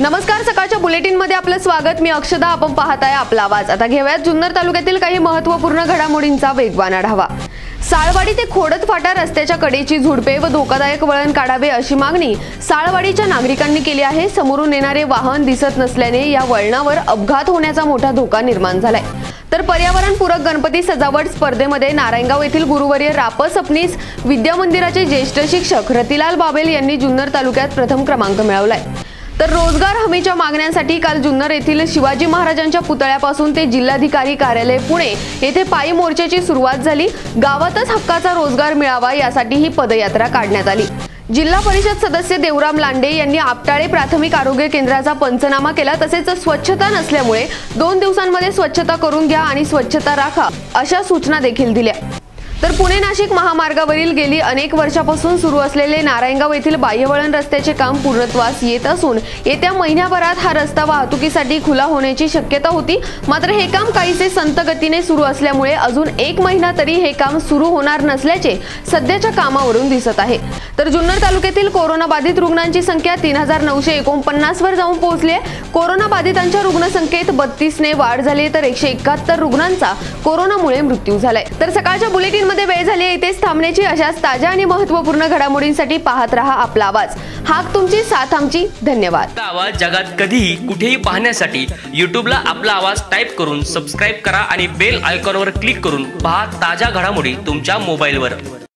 नमस्कार सकाळच्या बुलेटिनमध्ये आपलं स्वागत. मी अक्षदा आपण पाहत आहे आपला आवाज. आता घेऊयात जुन्नर तालुक्यातील काही महत्त्वपूर्ण घडामोडींचा वेगवान आढावा. साळवाडी ते खोडत फाटा रस्त्याच्या कडेची झुडपे व धोकादायक वळण काढावे अशी मागणी साळवाडीच्या नागरिकांनी केली आहे. समोरून येणारे वाहन दिसत नसल्याने या वळणावर अपघात होण्याचा मोठा धोका निर्माण झालाय. तर पर्यावरणपूरक गणपती सजावट स्पर्धेमध्ये नारायणगाव येथील गुरुवर्य राप सपनीस विद्यामंदिराचे ज्येष्ठ शिक्षक रतिलाल बाबेल यांनी जुन्नर तालुक्यात प्रथम क्रमांक मिळवलाय. तर रोजगार हमीच्या मागण्यांसाठी काल जुन्नर येथील शिवाजी महाराजांच्या पुतळ्यापासून ते जिल्हाधिकारी कार्यालय पुणे येथे पायी मोर्चाची सुरुवात झाली. गावातच हक्काचा रोजगार मिळावा यासाठी ही पदयात्रा काढण्यात आली. जिल्हा परिषद सदस्य देवराम लांडे यांनी आपटाळे प्राथमिक आरोग्य केंद्राचा पंचनामा केला. तसेच स्वच्छता नसल्यामुळे दोन दिवसांमध्ये स्वच्छता करून घ्या आणि स्वच्छता राखा अशा सूचना देखील दिल्या. तर पुणे नाशिक महामार्गावरील गेली अनेक वर्षापासून सुरू असलेले नारायणगाव येथील बाह्यवळण रस्त्याचे काम पूर्णत्वास येत असून येत्या महिन्याभरात हा रस्ता वाहतुकीसाठी खुला होण्याची शक्यता होती. मात्र हे काम काहीसे संत गतीने सुरू असल्यामुळे अजून एक महिना तरी हे काम सुरू होणार नसल्याचे सध्याच्या कामावरून दिसत आहे. तर जुन्नर तालुक्यातील कोरोनाबाधित रुग्णांची संख्या तीन हजार नऊशे एकोणपन्नास वर जाऊन पोहोचली आहे. कोरोनाबाधितांच्या रुग्णसंख्येत बत्तीसने वाढ झाली तर एकशे एकाहत्तर रुग्णांचा कोरोनामुळे मृत्यू झालाय. तर सकाळच्या बुलेटिन मध्ये वेळ झाली आहे इथेच थांबण्याची अशाच ताज्या आणि महत्त्वपूर्ण घडामोडींसाठी पाहत रहा आपला आवाज. हाक तुमची साथ आमची. धन्यवाद. आवाज जगात कधीही कुठेही पाहण्यासाठी युट्यूबला आपला आवाज टाईप करून सबस्क्राईब करा आणि बेल आयकॉनवर क्लिक करून पहा ताज्या घडामोडी तुमच्या मोबाईलवर.